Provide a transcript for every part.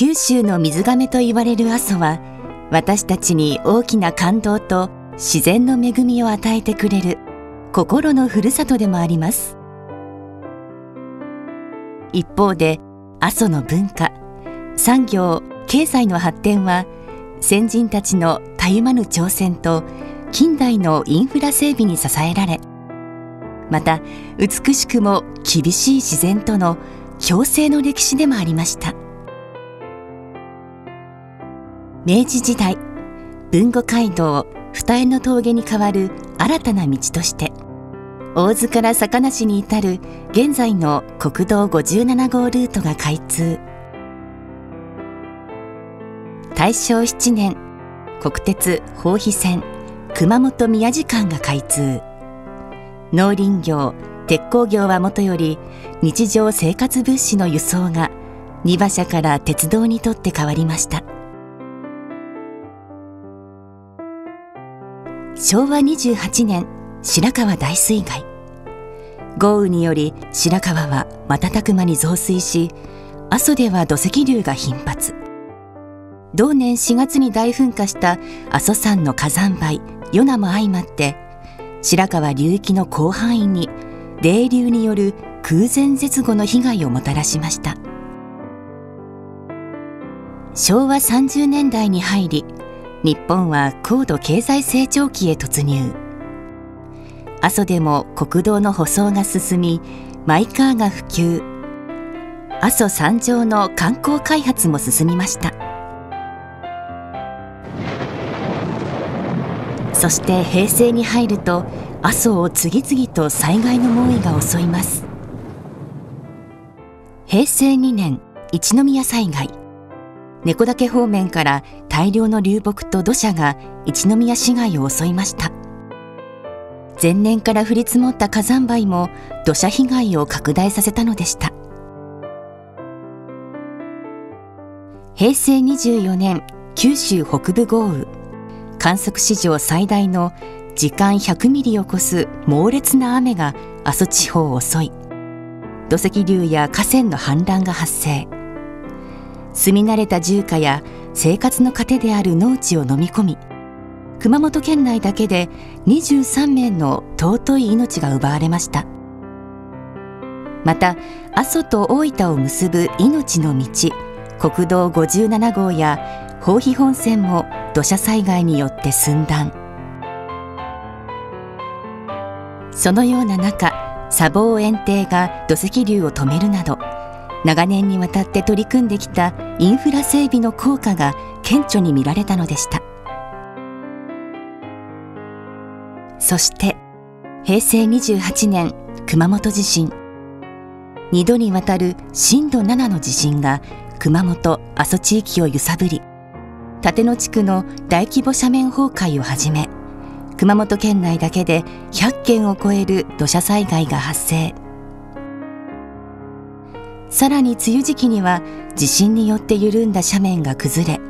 九州の水亀と言われる阿蘇は私たちに大きな感動と自然の恵みを与えてくれる心のふるさとでもあります。一方で阿蘇の文化産業経済の発展は先人たちのたゆまぬ挑戦と近代のインフラ整備に支えられまた美しくも厳しい自然との共生の歴史でもありました。明治時代豊後街道二重の峠に代わる新たな道として大津から坂梨に至る現在の国道57号ルートが開通。大正7年国鉄豊肥線熊本宮地間が開通。農林業鉄鋼業はもとより日常生活物資の輸送が荷馬車から鉄道にとって変わりました。昭和28年白川大水害。豪雨により白川は瞬く間に増水し阿蘇では土石流が頻発。同年4月に大噴火した阿蘇山の火山灰ヨナも相まって白川流域の広範囲に泥流による空前絶後の被害をもたらしました。昭和30年代に入り日本は高度経済成長期へ突入。阿蘇でも国道の舗装が進みマイカーが普及。阿蘇山上の観光開発も進みました。そして平成に入ると阿蘇を次々と災害の猛威が襲います。平成2年一宮災害。猫岳方面から大量の流木と土砂が一宮市街を襲いました。前年から降り積もった火山灰も土砂被害を拡大させたのでした。平成24年九州北部豪雨。観測史上最大の時間100ミリを超す猛烈な雨が阿蘇地方を襲い土石流や河川の氾濫が発生。住み慣れた住家や生活の糧である農地を飲み込み熊本県内だけで23名の尊い命が奪われました。また阿蘇と大分を結ぶ命の道国道57号や豊肥本線も土砂災害によって寸断。そのような中砂防園庭が土石流を止めるなど長年にわたって取り組んできたインフラ整備の効果が顕著に見られたのでした。そして平成28年熊本地震。2度にわたる震度7の地震が熊本阿蘇地域を揺さぶり立野地区の大規模斜面崩壊をはじめ熊本県内だけで100件を超える土砂災害が発生。さらに梅雨時期には地震によって緩んだ斜面が崩れ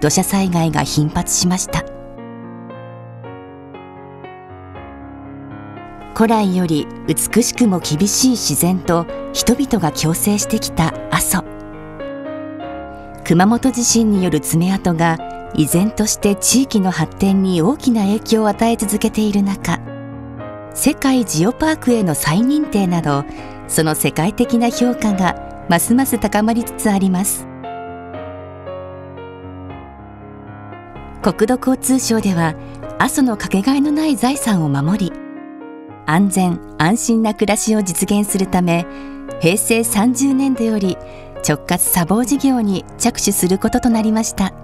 土砂災害が頻発しました。古来より美しくも厳しい自然と人々が共生してきた阿蘇。熊本地震による爪痕が依然として地域の発展に大きな影響を与え続けている中世界ジオパークへの再認定などその世界的な評価がますます高まりつつあります。国土交通省では阿蘇のかけがえのない財産を守り安全安心な暮らしを実現するため平成30年度より直轄砂防事業に着手することとなりました。